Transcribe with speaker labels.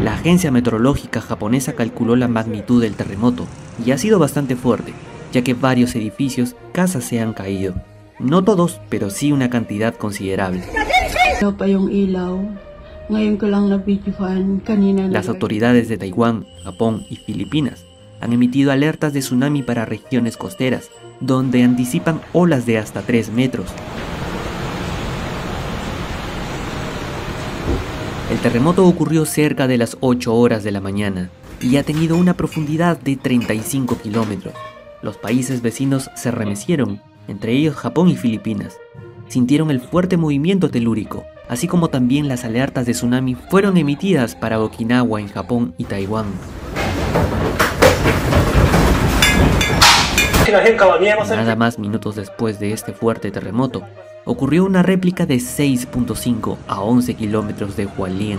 Speaker 1: La agencia meteorológica japonesa calculó la magnitud del terremoto y ha sido bastante fuerte, ya que varios edificios, casas se han caído. No todos, pero sí una cantidad considerable. Las autoridades de Taiwán, Japón y Filipinas han emitido alertas de tsunami para regiones costeras, donde anticipan olas de hasta 3 metros. El terremoto ocurrió cerca de las 8 horas de la mañana y ha tenido una profundidad de 35 kilómetros. Los países vecinos se remecieron, entre ellos Japón y Filipinas. Sintieron el fuerte movimiento telúrico, así como también las alertas de tsunami fueron emitidas para Okinawa en Japón y Taiwán. Nada más minutos después de este fuerte terremoto, ocurrió una réplica de 6.5 a 11 kilómetros de Hualien.